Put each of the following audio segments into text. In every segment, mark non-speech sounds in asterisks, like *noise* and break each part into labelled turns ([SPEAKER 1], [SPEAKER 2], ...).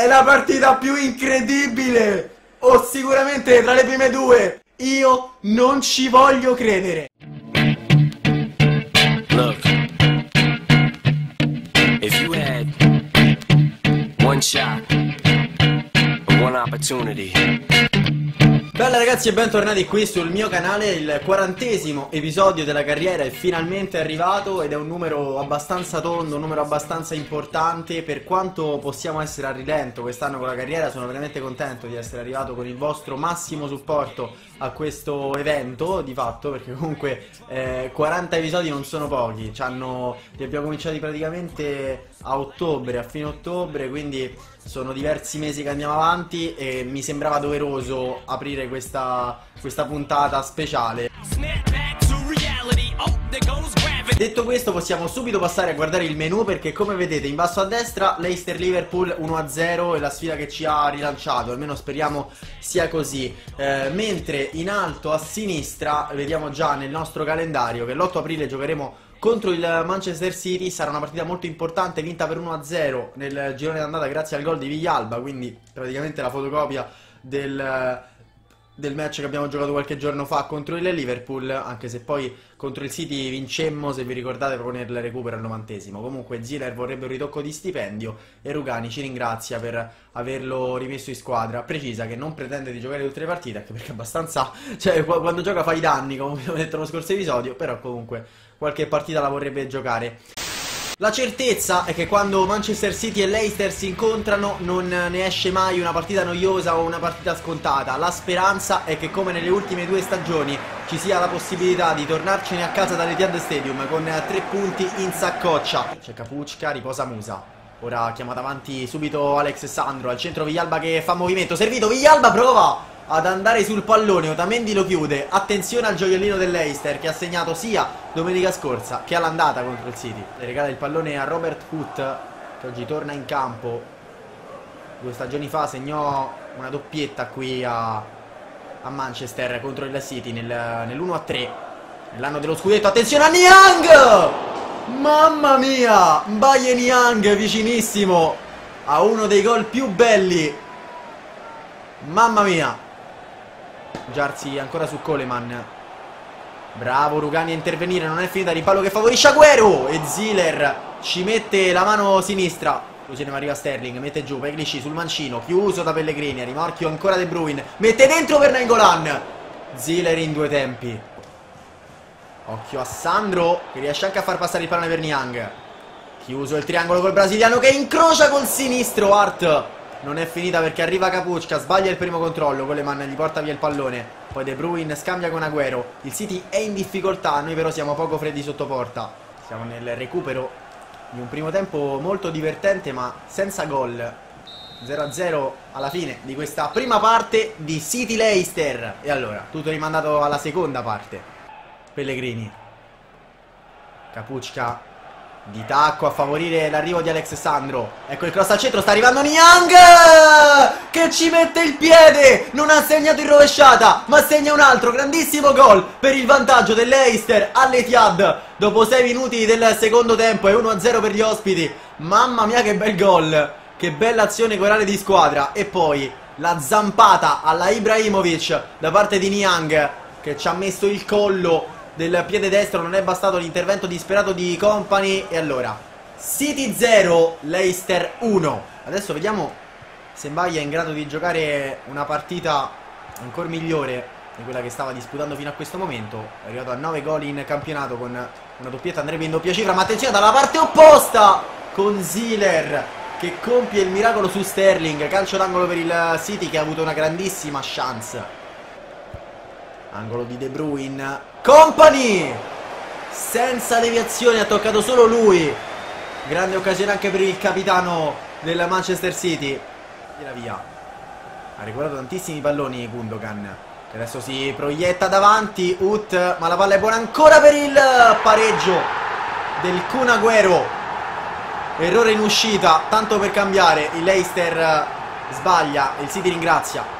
[SPEAKER 1] È la partita più incredibile! O sicuramente tra le prime due! Io non ci voglio credere!
[SPEAKER 2] Look, if you had one shot, one opportunity.
[SPEAKER 1] Bella ragazzi e bentornati qui sul mio canale, il quarantesimo episodio della carriera è finalmente arrivato ed è un numero abbastanza tondo, un numero abbastanza importante. Per quanto possiamo essere a rilento quest'anno con la carriera sono veramente contento di essere arrivato con il vostro massimo supporto a questo evento di fatto perché comunque eh, 40 episodi non sono pochi, C'hanno, li abbiamo cominciati praticamente a ottobre, a fine ottobre quindi sono diversi mesi che andiamo avanti e mi sembrava doveroso aprire questa, questa puntata speciale. Detto questo possiamo subito passare a guardare il menu perché come vedete in basso a destra Leicester-Liverpool 1-0 è la sfida che ci ha rilanciato, almeno speriamo sia così. Eh, mentre in alto a sinistra vediamo già nel nostro calendario che l'8 aprile giocheremo contro il Manchester City sarà una partita molto importante vinta per 1-0 nel girone d'andata grazie al gol di Villalba quindi praticamente la fotocopia del, del match che abbiamo giocato qualche giorno fa contro il Liverpool anche se poi contro il City vincemmo se vi ricordate proprio nel recupero al novantesimo comunque Ziller vorrebbe un ritocco di stipendio e Rugani ci ringrazia per averlo rimesso in squadra precisa che non pretende di giocare tutte le partite anche perché abbastanza cioè quando gioca fa i danni come ho detto nello scorso episodio però comunque qualche partita la vorrebbe giocare. La certezza è che quando Manchester City e Leicester si incontrano non ne esce mai una partita noiosa o una partita scontata. La speranza è che come nelle ultime due stagioni ci sia la possibilità di tornarcene a casa dall'Etihad Stadium con tre punti in saccoccia. C'è Capucca, riposa Musa. Ora chiamata avanti subito Alex Sandro al centro Viglialba che fa movimento. Servito Viglialba prova ad andare sul pallone Otamendi lo chiude. Attenzione al gioiellino dell'Eister che ha segnato sia domenica scorsa che all'andata contro il City. Le regala il pallone a Robert Hood che oggi torna in campo. Due stagioni fa segnò una doppietta qui a, a Manchester contro il City nel, nell'1 3 nell'anno dello scudetto. Attenzione a Niang! Mamma mia! Mbaye Niang vicinissimo a uno dei gol più belli. Mamma mia Giarzi ancora su Coleman. Bravo Rugani a intervenire Non è finita rimpallo che favorisce Agüero. E Ziller ci mette la mano sinistra. Così ne arriva Sterling Mette giù Peglici sul mancino Chiuso da Pellegrini Rimorchio ancora De Bruyne. Mette dentro per Nainggolan Ziller in due tempi. Occhio a Sandro Che riesce anche a far passare il pallone per Niang. Chiuso il triangolo col brasiliano Che incrocia col sinistro Art non è finita perché arriva Capuccia, sbaglia il primo controllo, Coleman gli porta via il pallone. Poi De Bruyne scambia con Agüero. Il City è in difficoltà, noi però siamo poco freddi sotto porta. Siamo nel recupero di un primo tempo molto divertente ma senza gol. 0-0 alla fine di questa prima parte di City Leicester. E allora, tutto rimandato alla seconda parte. Pellegrini. Capuccia di tacco a favorire l'arrivo di Alex Sandro. Ecco il cross al centro, sta arrivando Niang Che ci mette il piede. Non ha segnato in rovesciata Ma segna un altro grandissimo gol Per il vantaggio dell'Eister all'Etihad Dopo 6 minuti del secondo tempo E 1-0 per gli ospiti. Mamma mia che bel gol. Che bella azione corale di squadra. E poi la zampata alla Ibrahimovic Da parte di Niang Che ci ha messo il collo del piede destro non è bastato l'intervento disperato di Company. E allora City 0 Leicester 1 adesso vediamo se Mbaia è in grado di giocare una partita ancora migliore di quella che stava disputando fino a questo momento. È arrivato a 9 gol in campionato con una doppietta andrebbe in doppia cifra ma attenzione dalla parte opposta con Ziller che compie il miracolo su Sterling calcio d'angolo per il City che ha avuto una grandissima chance Angolo di De Bruyne. Company! Senza deviazione, ha toccato solo lui. Grande occasione anche per il capitano del Manchester City. Tira via. Ha recuperato tantissimi palloni Gundogan. Che adesso si proietta davanti. Ut, ma la palla è buona ancora per il pareggio del Kun Agüero. Errore in uscita, tanto per cambiare. Il Leicester sbaglia, il City ringrazia.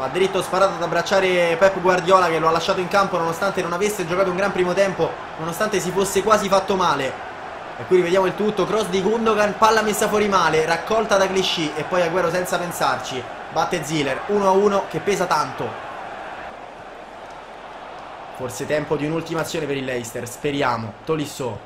[SPEAKER 1] Va dritto sparato ad abbracciare Pep Guardiola che lo ha lasciato in campo nonostante non avesse giocato un gran primo tempo, nonostante si fosse quasi fatto male. E qui rivediamo il tutto, cross di Gundogan, palla messa fuori male, raccolta da Clichy e poi Agüero senza pensarci. Batte Ziller, 1-1 che pesa tanto. Forse tempo di un'ultima azione per il Leicester, speriamo. Tolisso.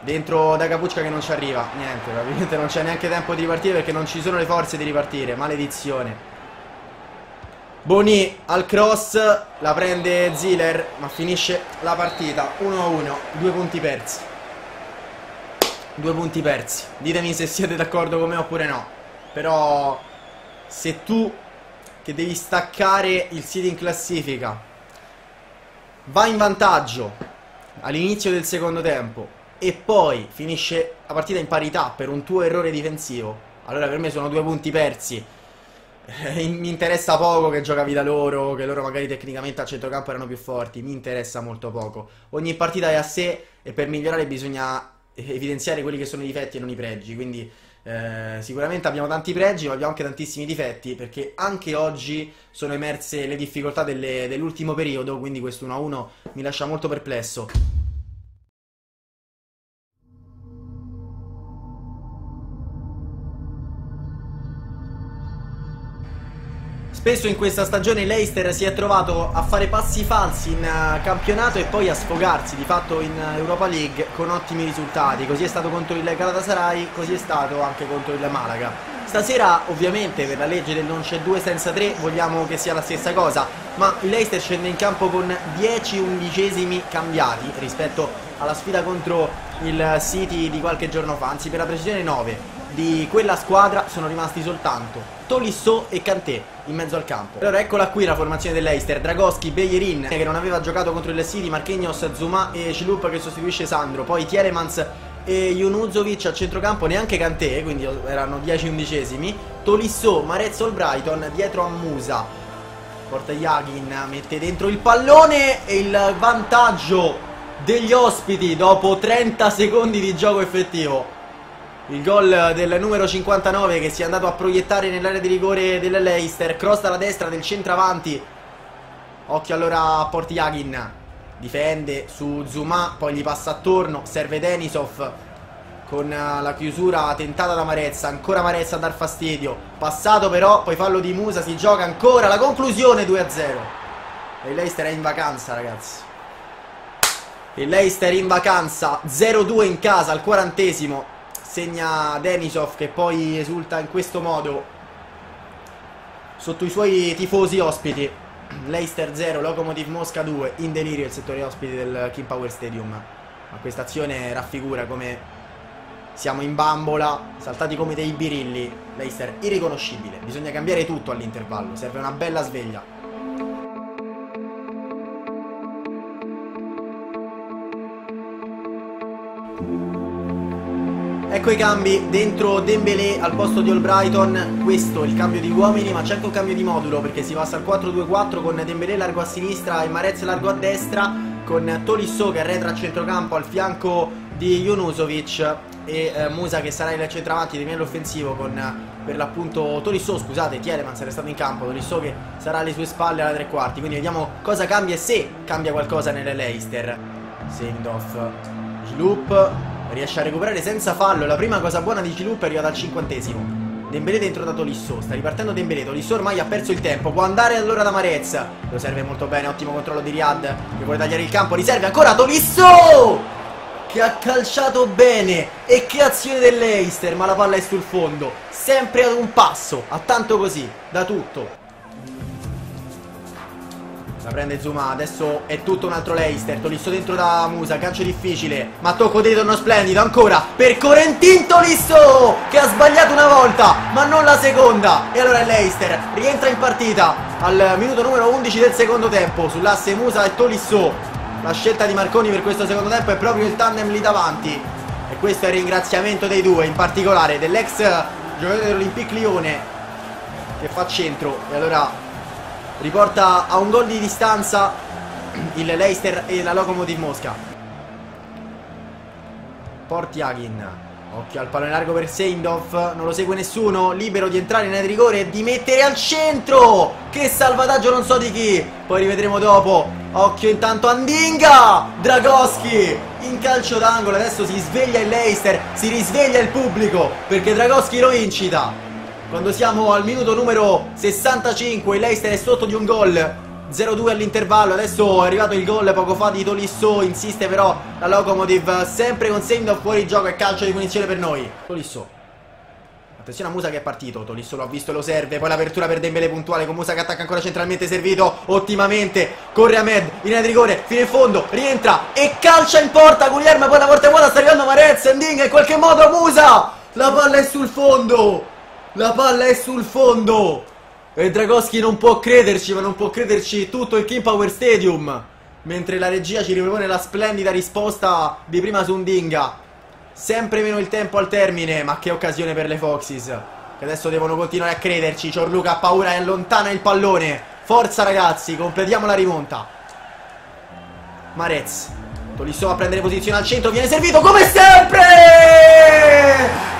[SPEAKER 1] Dentro da Capuccia che non ci arriva. Niente, ovviamente non c'è neanche tempo di ripartire perché non ci sono le forze di ripartire. Maledizione. Boni al cross, la prende Ziller, ma finisce la partita 1-1, due punti persi. Due punti persi. Ditemi se siete d'accordo con me oppure no. Però se tu che devi staccare il City in classifica va in vantaggio all'inizio del secondo tempo e poi finisce la partita in parità per un tuo errore difensivo, allora per me sono due punti persi. *laughs* Mi interessa poco che giocavi da loro, che loro magari tecnicamente a centrocampo erano più forti, mi interessa molto poco. Ogni partita è a sé e per migliorare bisogna evidenziare quelli che sono i difetti e non i pregi, quindi eh, sicuramente abbiamo tanti pregi ma abbiamo anche tantissimi difetti perché anche oggi sono emerse le difficoltà delle, dell'ultimo periodo, quindi questo 1-1 mi lascia molto perplesso. Spesso in questa stagione Leicester si è trovato a fare passi falsi in uh, campionato e poi a sfogarsi di fatto in uh, Europa League con ottimi risultati. Così è stato contro il Galatasaray, così è stato anche contro il Malaga. Stasera ovviamente per la legge del non c'è 2 senza 3 vogliamo che sia la stessa cosa, ma il Leicester scende in campo con 10 undicesimi cambiati rispetto alla sfida contro il City di qualche giorno fa, anzi per la precisione 9 di quella squadra sono rimasti soltanto Tolisso e Kanté in mezzo al campo. Allora eccola qui la formazione dell'Eister, Dragoschi, Beyerin che non aveva giocato contro il City, Marchegnos, Zuma e Cilup che sostituisce Sandro, poi Tielemans e Junuzovic a centrocampo, neanche Kanté, quindi erano 10 undicesimi, Tolisso, Marezzo Brighton dietro a Musa. Porta Yagin, mette dentro il pallone e il vantaggio degli ospiti dopo 30 secondi di gioco effettivo. Il gol del numero 59 che si è andato a proiettare nell'area di rigore del Leicester. Cross dalla destra del centravanti. Occhio allora a Portiagin. Difende su Zuma, poi gli passa attorno. Serve Denisov con la chiusura tentata da Marezza. Ancora Marezza a dar fastidio. Passato però, poi fallo di Musa. Si gioca ancora la conclusione 2-0. E il Leicester è in vacanza, ragazzi. Il Leicester in vacanza 0-2 in casa al quarantesimo segna Denisov che poi esulta in questo modo sotto i suoi tifosi ospiti. Leicester 0, Lokomotiv Mosca 2 in delirio il settore ospiti del King Power Stadium. Ma questa azione raffigura come siamo in bambola saltati come dei birilli. Leicester irriconoscibile bisogna cambiare tutto all'intervallo serve una bella sveglia Ecco i cambi dentro Dembélé al posto di Albrighton. Questo è il cambio di uomini ma c'è anche un cambio di modulo Perché si passa al 4-2-4 con Dembélé largo a sinistra e Marez largo a destra Con Tolisso che arretra a centrocampo al fianco di Junusovic E eh, Musa che sarà il centravanti di offensivo Con per l'appunto Tolisso. Scusate Tielemans è restato in campo Tolisso che sarà alle sue spalle alla tre quarti. Quindi vediamo cosa cambia e se cambia qualcosa nelle Leicester. Sendorf Sloop riesce a recuperare senza fallo. La prima cosa buona di Cilup è arrivata al cinquantesimo. Dembélé dentro da Tolisso, sta ripartendo Dembélé, Tolisso ormai ha perso il tempo, può andare allora da Marez, lo serve molto bene, ottimo controllo di Riyad, che vuole tagliare il campo, riserve ancora Tolisso! Che ha calciato bene, e che azione dell'Eister, ma la palla è sul fondo, sempre ad un passo, a tanto così, da tutto. La prende Zuma, adesso è tutto un altro Leicester Tolisso dentro da Musa, calcio difficile Ma tocco di ritorno splendido, ancora Per Corentin Tolisso Che ha sbagliato una volta, ma non la seconda. E allora Leicester, rientra in partita Al minuto numero 11 del secondo tempo Sull'asse Musa e Tolisso. La scelta di Marconi per questo secondo tempo È proprio il tandem lì davanti. E questo è il ringraziamento dei due In particolare dell'ex giocatore dell'Olympique Lione Che fa centro. E allora riporta a un gol di distanza il Leicester e la Lokomotiv Mosca. Portiagin occhio al pallone largo per Seindorf. Non lo segue nessuno. Libero di entrare in area di rigore e di mettere al centro. Che salvataggio non so di chi. Poi rivedremo dopo. Occhio intanto Andinga Dragoschi in calcio d'angolo. Adesso si sveglia il Leicester si risveglia il pubblico perché Dragoschi lo incita quando siamo al minuto numero 65 il Leicester è sotto di un gol. 0-2 all'intervallo. Adesso è arrivato il gol poco fa di Tolisso. Insiste però la Locomotive sempre con segno fuori gioco e calcio di punizione per noi. Tolisso. Attenzione a Musa che è partito, Tolisso lo ha visto e lo serve, poi l'apertura per Dembele puntuale con Musa che attacca ancora centralmente servito, ottimamente, corre Ahmed, in linea di rigore, fino in fondo, rientra e calcia in porta Guglielmo, poi la porta vuota, sta arrivando Marez, Nding in qualche modo Musa, la palla è sul fondo, la palla è sul fondo e Dragoschi non può crederci, ma non può crederci tutto il King Power Stadium, mentre la regia ci ripropone la splendida risposta di prima su Ndinga. Sempre meno il tempo al termine, ma che occasione per le Foxes. Che adesso devono continuare a crederci. Ciorluca ha paura e allontana il pallone. Forza ragazzi, completiamo la rimonta. Marez. Tolisso a prendere posizione al centro, viene servito come sempre!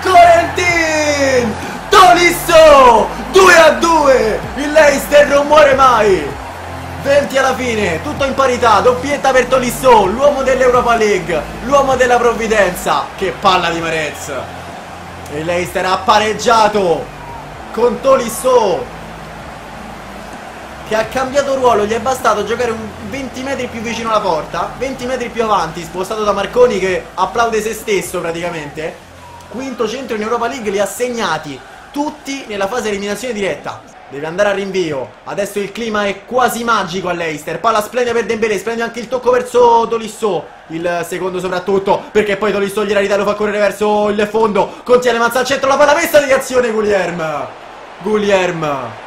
[SPEAKER 1] Corentin! Tolisso! 2 a 2! Il Leicester non muore mai! 20 alla fine, tutto in parità, doppietta per Tolisso, l'uomo dell'Europa League, l'uomo della provvidenza. Che palla di Marez. E Leicester ha pareggiato con Tolisso che ha cambiato ruolo, gli è bastato giocare un 20 metri più vicino alla porta, 20 metri più avanti, spostato da Marconi che applaude se stesso praticamente. Quinto centro in Europa League li ha segnati tutti nella fase eliminazione diretta. Deve andare a rinvio. Adesso il clima è quasi magico all'Eister. Palla splendida per Dembele. Splende anche il tocco verso Tolisso. Il secondo soprattutto. Perché poi Tolisso gliela ridà lo fa correre verso il fondo. Contiene Manza al centro. La palla messa di azione Guglielm. Guglielm.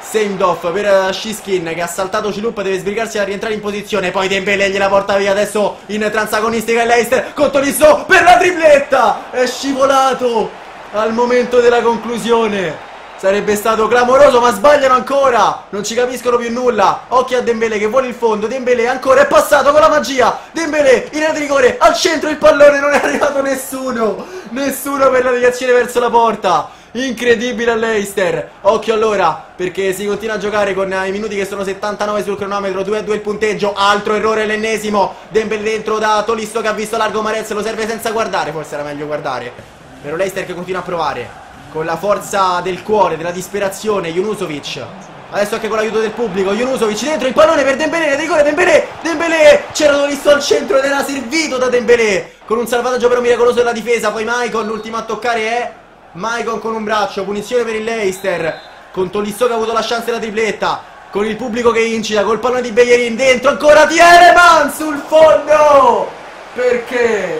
[SPEAKER 1] Seindorf per Shiskin che ha saltato Cilup deve sbrigarsi a rientrare in posizione poi Dembele gliela porta via adesso in transagonistica l'Eister con Tolisso per la tripletta è scivolato al momento della conclusione. Sarebbe stato clamoroso ma sbagliano ancora. Non ci capiscono più nulla. Occhio a Dembele che vuole il fondo. Dembele ancora è passato con la magia. Dembele in area di rigore Al centro il pallone non è arrivato nessuno. Nessuno per la deviazione verso la porta. Incredibile all'Eister Occhio allora perché si continua a giocare con i minuti che sono 79 sul cronometro. 2 a 2 il punteggio. Altro errore l'ennesimo. Dembele dentro da Tolisso che ha visto largo Marez Lo serve senza guardare. Forse era meglio guardare Però l'Eister che continua a provare con la forza del cuore, della disperazione, Junusovic. Adesso anche con l'aiuto del pubblico, Junusovic dentro il pallone per Dembélé, rigore Dembélé, Dembélé, c'era visto al centro ed era servito da Dembélé, con un salvataggio però miracoloso della difesa, poi Maicon, l'ultimo a toccare è Maicon con un braccio, punizione per il Leicester, con Tolisso che ha avuto la chance della tripletta, con il pubblico che incita, col pallone di Beyerin dentro, ancora Tieleman sul fondo! Perché?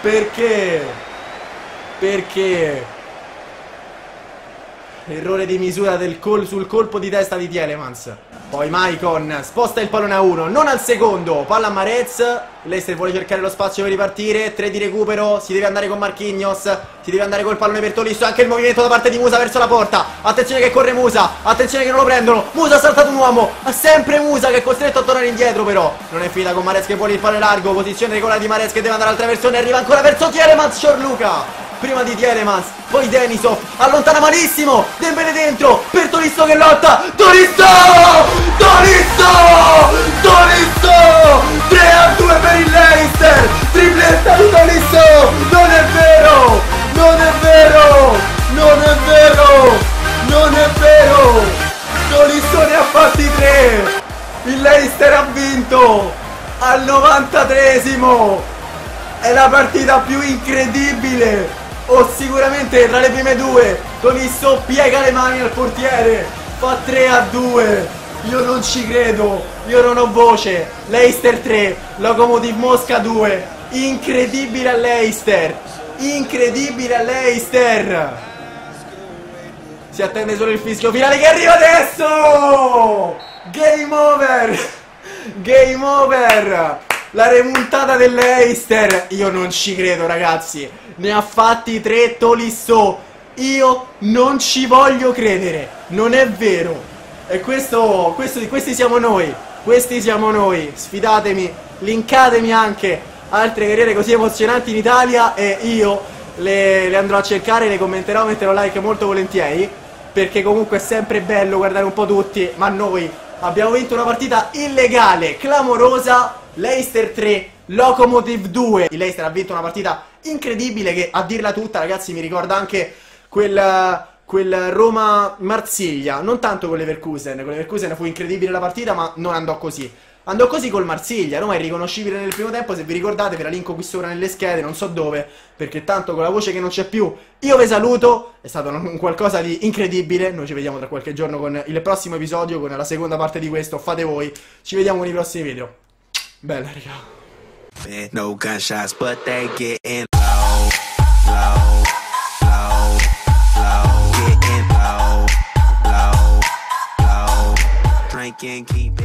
[SPEAKER 1] Perché? Perché? Errore di misura col sul colpo di testa di Tielemans. Poi Maicon sposta il pallone a uno, non al secondo. Palla a Marez. Leicester vuole cercare lo spazio per ripartire. 3 di recupero. Si deve andare con Marchignos. Si deve andare col pallone per Tolisso. Anche il movimento da parte di Musa verso la porta. Attenzione che corre Musa. Attenzione che non lo prendono. Musa ha saltato un uomo. Ha sempre Musa che è costretto a tornare indietro però. Non è finita con Marez che vuole il pallone largo. Posizione regolare di Marez che deve andare al traversone. Arriva ancora verso Tielemans. Sciorluca prima di Tielemans, poi Denisov, allontana malissimo, Dembele dentro, per Tolisso che lotta, Tolisso! Tolisso! Tolisso! 3 a 2 per il Leicester, tripletta di Tolisso, non è vero, non è vero, non è vero, non è vero, Tolisso ne ha fatti 3, il Leicester ha vinto al 93esimo, è la partita più incredibile o sicuramente tra le prime due Tolisso piega le mani al portiere fa 3 a 2 io non ci credo io non ho voce. Leicester 3 Locomotive Mosca 2 incredibile a Leicester incredibile a Leicester. Si attende solo il fischio finale che arriva adesso! Game over! *laughs* Game over la remontata dell'Eister io non ci credo ragazzi ne ha fatti tre Tolisso. Io non ci voglio credere, non è vero. E questo, questo, questi siamo noi, questi siamo noi. Sfidatemi, linkatemi anche altre carriere così emozionanti in Italia e io le, le andrò a cercare, le commenterò, metterò like molto volentieri. Perché comunque è sempre bello guardare un po' tutti, ma noi abbiamo vinto una partita illegale, clamorosa, Leicester 3, Locomotive 2. Il Leicester ha vinto una partita incredibile che a dirla tutta, ragazzi, mi ricorda anche quel, quel Roma-Marsiglia. Non tanto con l'Everkusen, con l'Everkusen fu incredibile la partita, ma non andò così. Andò così col Marsiglia, Roma è riconoscibile nel primo tempo, se vi ricordate ve la linko qui sopra nelle schede, non so dove, perché tanto con la voce che non c'è più, io vi saluto, è stato un qualcosa di incredibile, noi ci vediamo tra qualche giorno con il prossimo episodio, con la seconda parte di questo, fate voi, ci vediamo con i prossimi video. Bella raga. No gunshots, but they getting low, low, low, low, low, low, low, keep